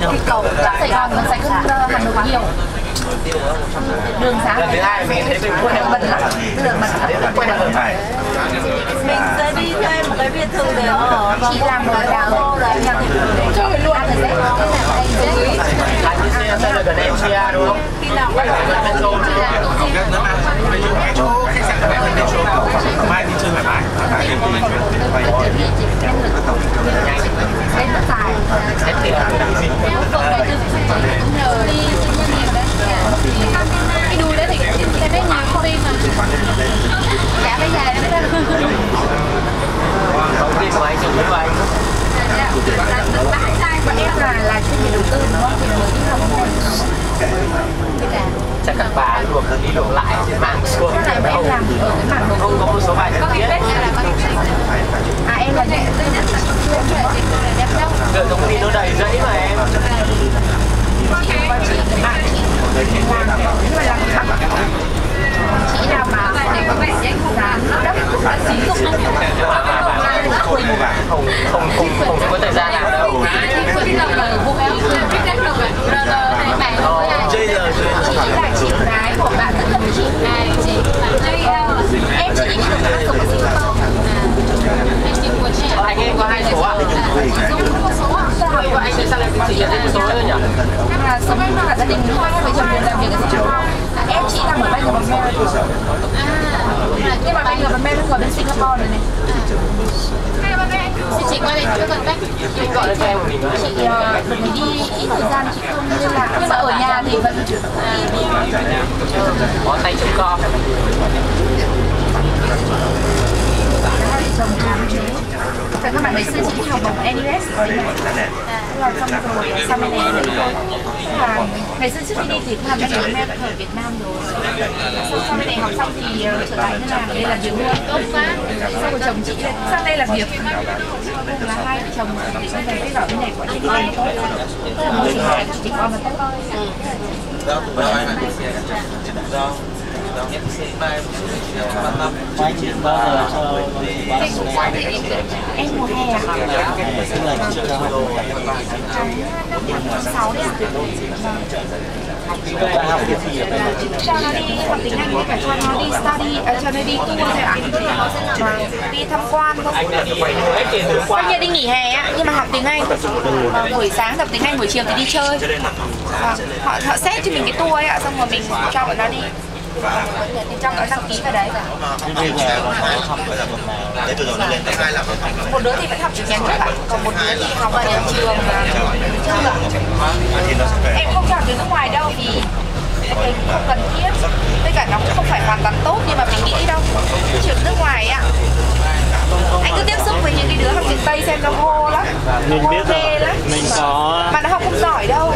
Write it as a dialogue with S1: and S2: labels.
S1: thì cầu Sài Gòn nó sẽ hơn Hà Nội nhiều. Đường
S2: giá thứ hai mình thấy mình quên
S1: bẩn lắm giờ
S2: mình quên bẩn
S3: mình sẽ đi thuê một cái biệt thự để ở.
S1: Chị vâng. vâng. làm cái đào
S3: rồi
S1: nhà thịt luôn ăn ở đây cái này
S2: anh sẽ là gần em chia đúng không?
S3: Khi nào?
S2: Quay lại. Lại trên mạng xuống
S1: cái này em làm ở cái mảng đầu
S2: không có một số bài
S1: có cái bếp là có à em là nghệ tư nhất là
S2: công ty nó đầy dãy mà em.
S1: Chị nào mà có vẻ giá đất là xí dục không?
S2: Không không không. Không không có thời gian nào đâu chơi giờ
S1: chị là chị gái của bạn rất là chị này chị em chỉ nghĩ là nó dùng Singapore
S2: anh em có hai số ạ của anh sẽ sang lại chỉ nhận một số thôi nhỉ?
S1: Là sống là gia đình thôi với chồng mình làm việc ở Singapore em chỉ làm ở bên ở America nhưng mà anh ở America bên Singapore rồi này chị qua đây chưa cần cách
S2: anh gọi cho em một mình
S1: chị ờ, đi ít thời gian chị không liên lạc. Nhưng mà ở nhà thì vẫn
S2: có tay chống co
S1: vợ thế. Thật các bạn ngày xưa chị đi học bổng NUS ở đấy này Thế là xong rồi sang bên này đấy thôi Thế là ngày xưa trước khi đi thì cũng làm này mẹ vẫn ở Việt Nam rồi. Xong sau bên này học xong thì ờ, trở lại ngân hàng đây làm việc luôn Xong rồi chồng chị sang đây làm việc. Cùng là hai vợ chồng thì bên này cái giỏi này của chị con. Tốt Tức là này chị con nó tốt Em mùa hè à? Tháng năm tháng sáu đấy ạ cho nó đi học tiếng Anh với cả cho nó đi study, à, cho nó đi tour thôi ạ. Vâng, đi tham quan thôi.
S2: anh đã quay hết tiền vừa
S1: Coi
S2: qua
S1: như đi nghỉ hè á, nhưng mà học tiếng Anh. Vâng, buổi sáng học tiếng Anh, buổi chiều thì đi chơi. Vâng, họ họ xét cho mình cái tour ấy ạ, xong rồi mình cho bọn nó đi. Cho nó đăng ký vào đấy. Một đứa thì vẫn học chủ nhật các bạn, còn một đứa thì học ở trường mà chưa. Em không cho học tiếng nước ngoài đâu vì em thấy cũng không cần thiết với cả nó cũng không phải hoàn toàn tốt như mà mình nghĩ đâu trường nước ngoài ạ anh cứ tiếp xúc với những cái đứa học tiếng tây xem nó vô lắm
S4: mình biết rồi mình có
S1: mà nó học không giỏi đâu